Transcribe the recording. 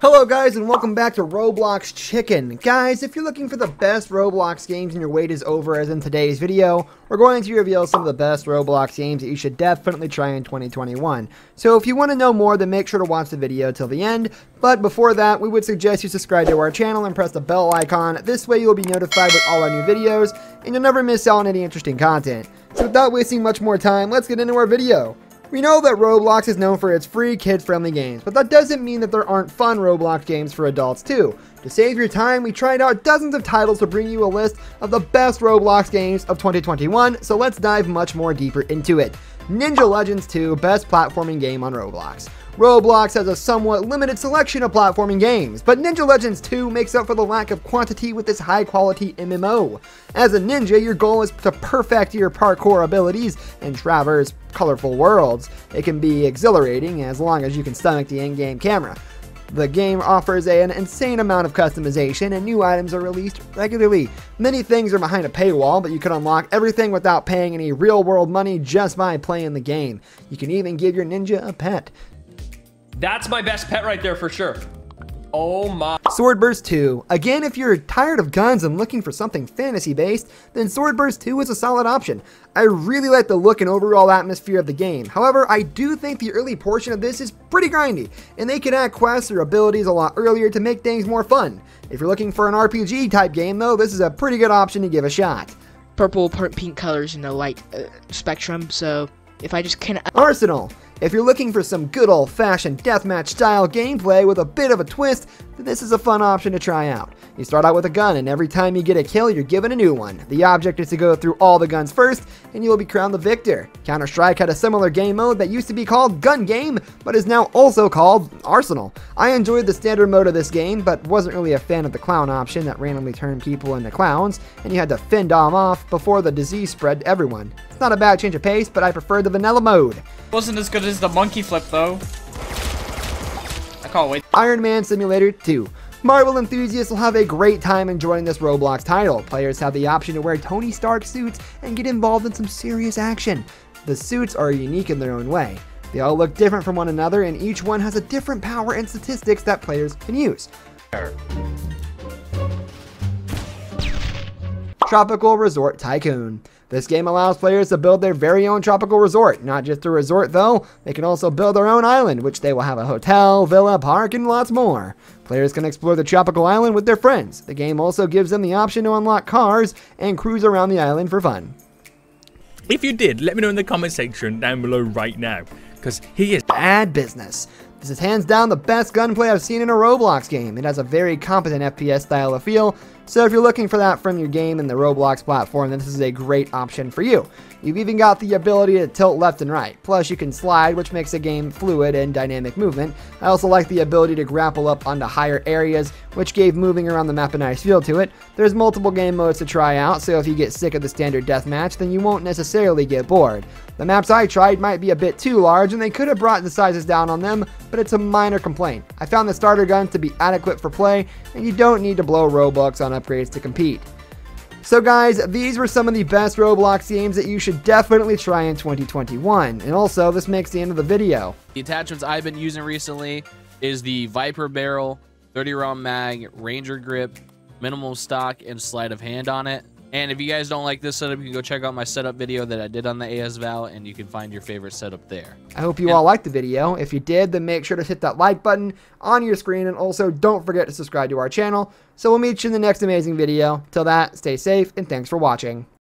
Hello guys and welcome back to Roblox Chicken. Guys, if you're looking for the best Roblox games and your wait is over as in today's video, we're going to reveal some of the best Roblox games that you should definitely try in 2021. So if you want to know more then make sure to watch the video till the end, but before that we would suggest you subscribe to our channel and press the bell icon, this way you'll be notified with all our new videos and you'll never miss out on any interesting content. So without wasting much more time, let's get into our video. We know that Roblox is known for its free kid-friendly games, but that doesn't mean that there aren't fun Roblox games for adults too. To save your time, we tried out dozens of titles to bring you a list of the best Roblox games of 2021, so let's dive much more deeper into it. Ninja Legends 2, best platforming game on Roblox. Roblox has a somewhat limited selection of platforming games, but Ninja Legends 2 makes up for the lack of quantity with this high quality MMO. As a ninja, your goal is to perfect your parkour abilities and traverse colorful worlds. It can be exhilarating as long as you can stomach the in-game camera. The game offers an insane amount of customization and new items are released regularly. Many things are behind a paywall, but you can unlock everything without paying any real world money just by playing the game. You can even give your ninja a pet. That's my best pet right there for sure. Oh my. Swordburst 2. Again, if you're tired of guns and looking for something fantasy based, then Swordburst 2 is a solid option. I really like the look and overall atmosphere of the game. However, I do think the early portion of this is pretty grindy, and they could add quests or abilities a lot earlier to make things more fun. If you're looking for an RPG type game though, this is a pretty good option to give a shot. Purple, pink colors in the light uh, spectrum, so if I just can... Arsenal. If you're looking for some good old-fashioned deathmatch style gameplay with a bit of a twist, this is a fun option to try out. You start out with a gun, and every time you get a kill, you're given a new one. The object is to go through all the guns first, and you will be crowned the victor. Counter-Strike had a similar game mode that used to be called Gun Game, but is now also called Arsenal. I enjoyed the standard mode of this game, but wasn't really a fan of the clown option that randomly turned people into clowns, and you had to fend them off before the disease spread to everyone. It's not a bad change of pace, but I prefer the vanilla mode. Wasn't as good as the monkey flip though. Can't wait. Iron Man Simulator 2. Marvel enthusiasts will have a great time enjoying this Roblox title. Players have the option to wear Tony Stark suits and get involved in some serious action. The suits are unique in their own way. They all look different from one another and each one has a different power and statistics that players can use. Tropical Resort Tycoon. This game allows players to build their very own tropical resort. Not just a resort though, they can also build their own island, which they will have a hotel, villa, park, and lots more. Players can explore the tropical island with their friends. The game also gives them the option to unlock cars and cruise around the island for fun. If you did, let me know in the comment section down below right now, because he is bad business. This is hands down the best gunplay I've seen in a Roblox game. It has a very competent FPS style of feel, so if you're looking for that from your game in the Roblox platform, then this is a great option for you. You've even got the ability to tilt left and right. Plus, you can slide, which makes the game fluid and dynamic movement. I also like the ability to grapple up onto higher areas, which gave moving around the map a nice feel to it. There's multiple game modes to try out, so if you get sick of the standard deathmatch, then you won't necessarily get bored. The maps I tried might be a bit too large, and they could have brought the sizes down on them, but it's a minor complaint. I found the starter gun to be adequate for play, and you don't need to blow Robux on upgrades to compete. So guys, these were some of the best Roblox games that you should definitely try in 2021. And also, this makes the end of the video. The attachments I've been using recently is the Viper Barrel, 30 round mag, Ranger Grip, minimal stock, and sleight of hand on it. And if you guys don't like this setup, you can go check out my setup video that I did on the ASVAL, and you can find your favorite setup there. I hope you and all liked the video. If you did, then make sure to hit that like button on your screen, and also don't forget to subscribe to our channel. So we'll meet you in the next amazing video. Till that, stay safe, and thanks for watching.